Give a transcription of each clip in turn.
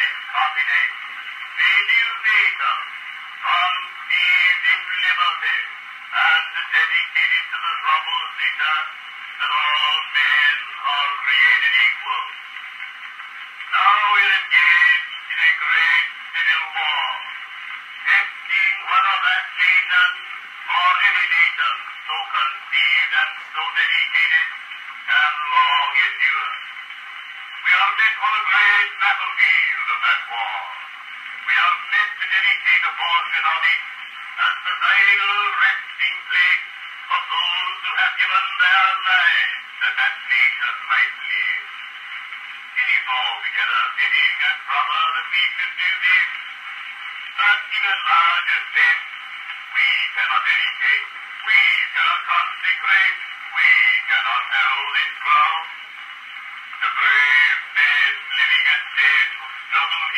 this continent, Venumator, on these in liberty, and dedicated to the proposition that all men are created equal. Now we're engaged in a great civil war, testing whether that nation or any nation so conceived and so dedicated can long endure. Are on a great battlefield of that war. We are meant to dedicate a portion of it as the final resting place of those who have given their lives that that nation might live. It is altogether fitting and proper that we should do this, but in a larger sense, we cannot dedicate, we cannot consecrate, we cannot herald its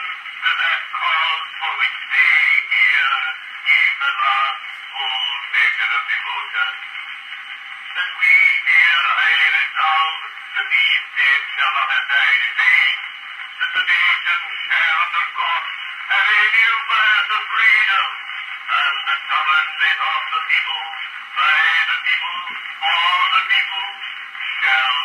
to that cause for which they here gave the last full measure of devotion. That we here highly resolve these dead not that the nation shall under God have a new birth of freedom, and the government of the people, by the people, for the people, shall